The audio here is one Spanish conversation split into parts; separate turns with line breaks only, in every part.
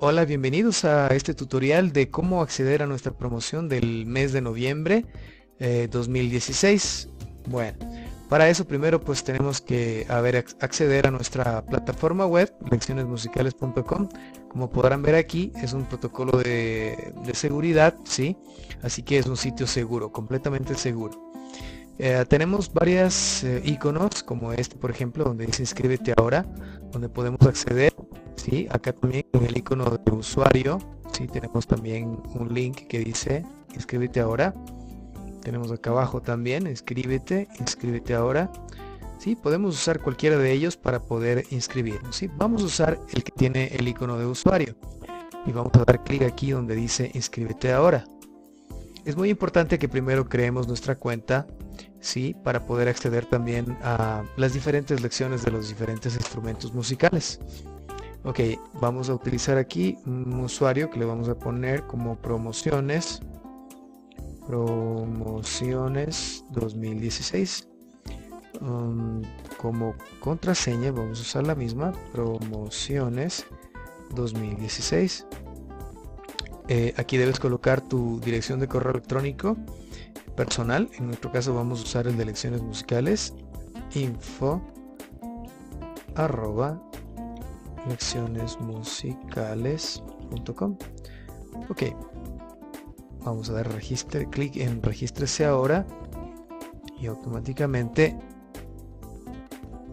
Hola, bienvenidos a este tutorial de cómo acceder a nuestra promoción del mes de noviembre 2016. Eh, bueno, para eso primero pues tenemos que acceder a nuestra plataforma web leccionesmusicales.com. Como podrán ver aquí es un protocolo de, seguridad, ¿sí? Así que es un sitio seguro, completamente seguro. Eh, tenemos varias eh, iconos como este por ejemplo donde dice inscríbete ahora donde podemos acceder acá también en el icono de usuario ¿sí? tenemos también un link que dice inscríbete ahora tenemos acá abajo también inscríbete inscríbete ahora ¿sí? podemos usar cualquiera de ellos para poder inscribirnos ¿sí? vamos a usar el que tiene el icono de usuario y vamos a dar clic aquí donde dice inscríbete ahora es muy importante que primero creemos nuestra cuenta ¿sí? para poder acceder también a las diferentes lecciones de los diferentes instrumentos musicales ok vamos a utilizar aquí un usuario que le vamos a poner como promociones. Promociones 2016 um, como contraseña vamos a usar la misma. Promociones 2016 eh, aquí debes colocar tu dirección de correo electrónico personal. En nuestro caso vamos a usar el de lecciones musicales. Info arroba leccionesmusicales.com ok vamos a dar registro clic en regístrese ahora y automáticamente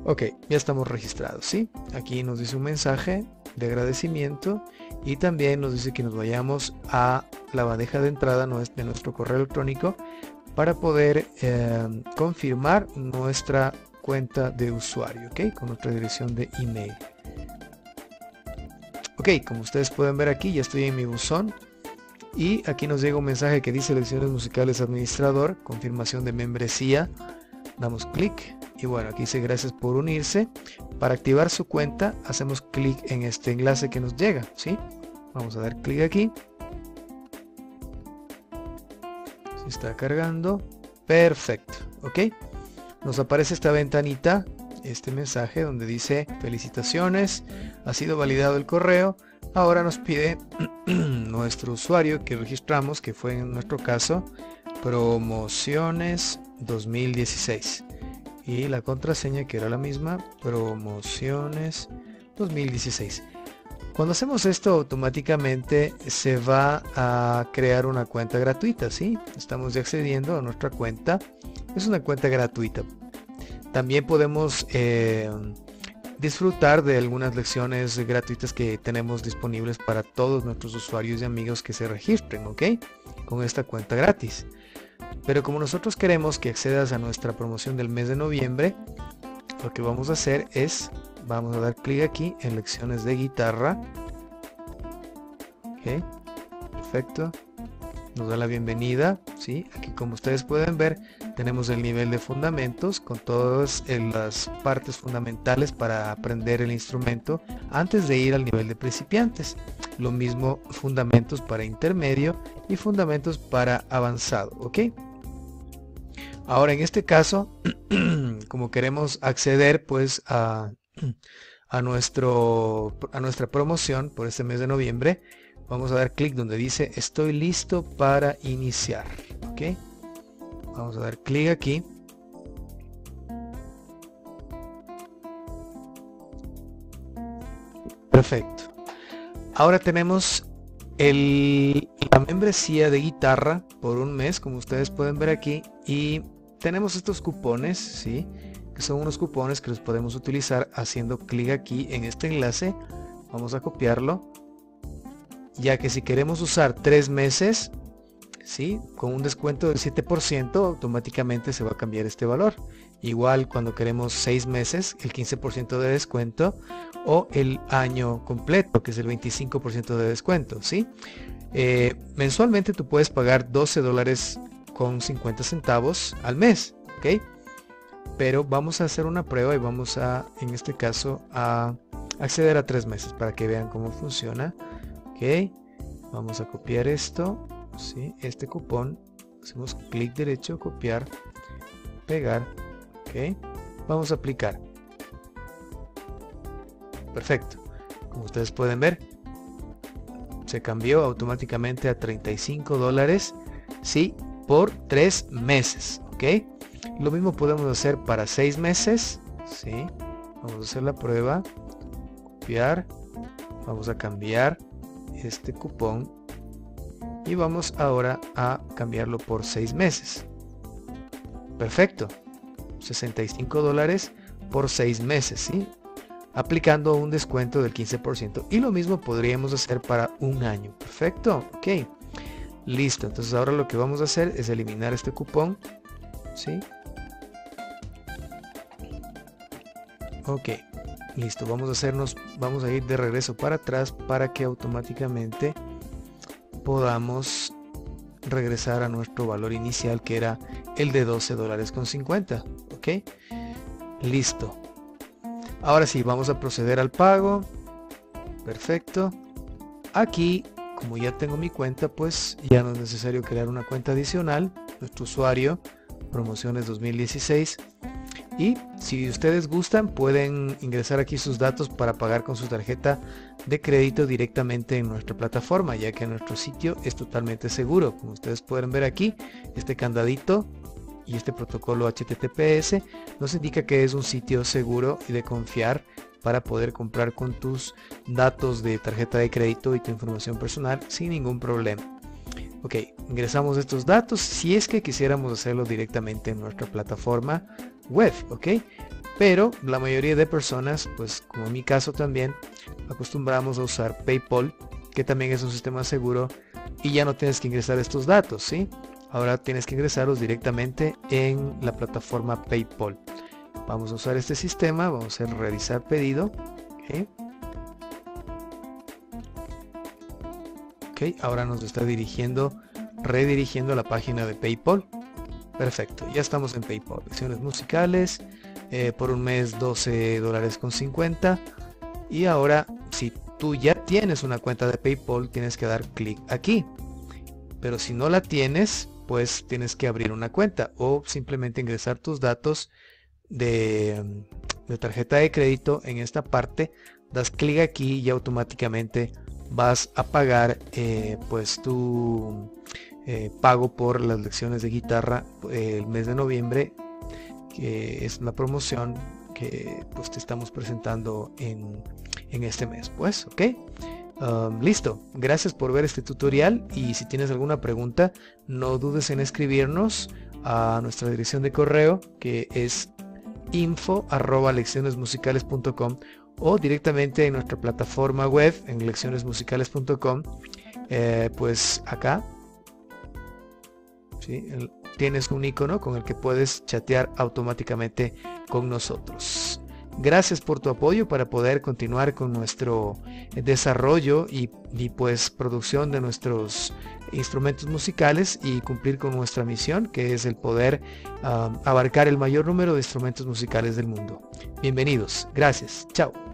ok ya estamos registrados ¿sí? aquí nos dice un mensaje de agradecimiento y también nos dice que nos vayamos a la bandeja de entrada de nuestro correo electrónico para poder eh, confirmar nuestra cuenta de usuario ok con nuestra dirección de email Ok, como ustedes pueden ver aquí, ya estoy en mi buzón. Y aquí nos llega un mensaje que dice lecciones musicales administrador, confirmación de membresía. Damos clic y bueno, aquí dice gracias por unirse. Para activar su cuenta hacemos clic en este enlace que nos llega, ¿sí? Vamos a dar clic aquí. Se está cargando. Perfecto, ¿ok? Nos aparece esta ventanita este mensaje donde dice felicitaciones, ha sido validado el correo, ahora nos pide nuestro usuario que registramos, que fue en nuestro caso, promociones 2016 y la contraseña que era la misma, promociones 2016. Cuando hacemos esto automáticamente se va a crear una cuenta gratuita, ¿sí? Estamos accediendo a nuestra cuenta. Es una cuenta gratuita. También podemos eh, disfrutar de algunas lecciones gratuitas que tenemos disponibles para todos nuestros usuarios y amigos que se registren, ¿ok? Con esta cuenta gratis. Pero como nosotros queremos que accedas a nuestra promoción del mes de noviembre, lo que vamos a hacer es, vamos a dar clic aquí en lecciones de guitarra. Ok, perfecto nos da la bienvenida. ¿sí? Aquí como ustedes pueden ver tenemos el nivel de fundamentos con todas las partes fundamentales para aprender el instrumento antes de ir al nivel de principiantes. Lo mismo fundamentos para intermedio y fundamentos para avanzado. ¿ok? Ahora en este caso, como queremos acceder pues a, a, nuestro, a nuestra promoción por este mes de noviembre, vamos a dar clic donde dice estoy listo para iniciar ok vamos a dar clic aquí. Perfecto. Ahora tenemos el, la membresía de guitarra por un mes como ustedes pueden ver aquí y tenemos estos cupones sí que son unos cupones que los podemos utilizar haciendo clic aquí en este enlace. Vamos a copiarlo. Ya que si queremos usar tres meses, ¿sí? con un descuento del 7%, automáticamente se va a cambiar este valor. Igual cuando queremos seis meses, el 15% de descuento o el año completo, que es el 25% de descuento. ¿sí? Eh, mensualmente tú puedes pagar 12 dólares con 50 centavos al mes. ¿ok? Pero vamos a hacer una prueba y vamos a, en este caso, a acceder a tres meses para que vean cómo funciona ok vamos a copiar esto ¿sí? este cupón hacemos clic derecho copiar pegar ok vamos a aplicar perfecto como ustedes pueden ver se cambió automáticamente a 35 dólares, ¿sí? Por tres meses, ¿ok? Lo mismo podemos hacer para seis meses, ¿sí? Vamos a hacer la prueba, copiar, vamos a cambiar este cupón y vamos ahora a cambiarlo por seis meses. Perfecto. 65 dólares por seis meses, ¿sí? aplicando un descuento del 15%. Y lo mismo podríamos hacer para un año. Perfecto. Ok. Listo. Entonces ahora lo que vamos a hacer es eliminar este cupón. ¿Sí? Ok. Listo. Vamos a hacernos, vamos a ir de regreso para atrás para que automáticamente podamos regresar a nuestro valor inicial que era el de 12 dólares con 50. Ok. Listo. Ahora sí, vamos a proceder al pago. Perfecto. Aquí, como ya tengo mi cuenta, pues ya no es necesario crear una cuenta adicional. Nuestro usuario, promociones 2016. Y si ustedes gustan, pueden ingresar aquí sus datos para pagar con su tarjeta de crédito directamente en nuestra plataforma, ya que nuestro sitio es totalmente seguro. Como ustedes pueden ver aquí, este candadito y este protocolo HTTPS nos indica que es un sitio seguro y de confiar para poder comprar con tus datos de tarjeta de crédito y tu información personal sin ningún problema. Ok, ingresamos estos datos si es que quisiéramos hacerlo directamente en nuestra plataforma web, ok. Pero la mayoría de personas, pues como en mi caso también, acostumbramos a usar PayPal, que también es un sistema seguro y ya no tienes que ingresar estos datos, ¿sí? Ahora tienes que ingresarlos directamente en la plataforma PayPal. Vamos a usar este sistema, vamos a realizar pedido. ok, ahora nos está dirigiendo, redirigiendo a la página de PayPal. Perfecto, ya estamos en PayPal. Lecciones musicales, eh, por un mes 12 dólares con 50. Y ahora, si tú ya tienes una cuenta de PayPal, tienes que dar clic aquí. Pero si no la tienes, pues tienes que abrir una cuenta o simplemente ingresar tus datos de, tarjeta de crédito en esta parte das clic aquí y automáticamente vas a pagar eh, pues tu eh, pago por las lecciones de guitarra eh, el mes de noviembre que es una promoción que pues te estamos presentando en, en este mes pues ok listo, gracias por ver este tutorial y si tienes alguna pregunta no dudes en escribirnos a nuestra dirección de correo que es info arroba leccionesmusicales.com o directamente en nuestra plataforma web en leccionesmusicales.com eh, pues acá tienes un icono con el que puedes chatear automáticamente con nosotros Gracias por tu apoyo para poder continuar con nuestro desarrollo y, pues producción de nuestros instrumentos musicales y cumplir con nuestra misión que es el poder ah, abarcar el mayor número de instrumentos musicales del mundo. Bienvenidos, gracias, chao.